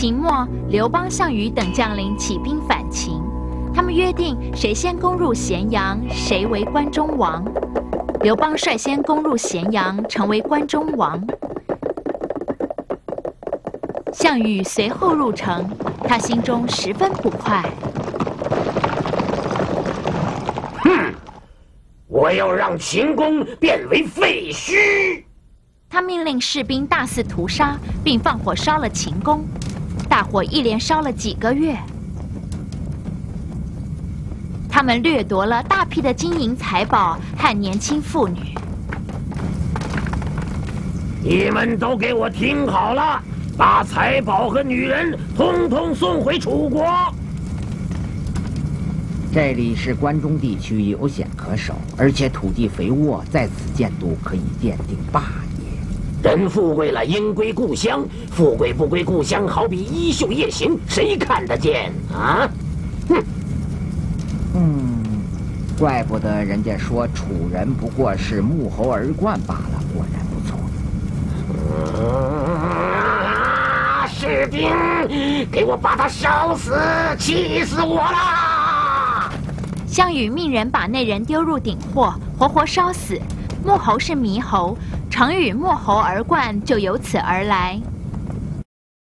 秦末，刘邦、项羽等将领起兵反秦，他们约定谁先攻入咸阳，谁为关中王。刘邦率先攻入咸阳，成为关中王。项羽随后入城，他心中十分不快。哼！我要让秦宫变为废墟。他命令士兵大肆屠杀，并放火烧了秦宫。大火一连烧了几个月，他们掠夺了大批的金银财宝和年轻妇女。你们都给我听好了！把财宝和女人通通送回楚国。这里是关中地区，有险可守，而且土地肥沃，在此建都可以奠定霸业。人富贵了，应归故乡；富贵不归故乡，好比衣袖夜行，谁看得见啊？哼！嗯，怪不得人家说楚人不过是木猴而冠罢了，果然不错。士兵，给我把他烧死！气死我了！项羽命人把那人丢入鼎火，活活烧死。木猴是猕猴，成语“沐猴而冠”就由此而来。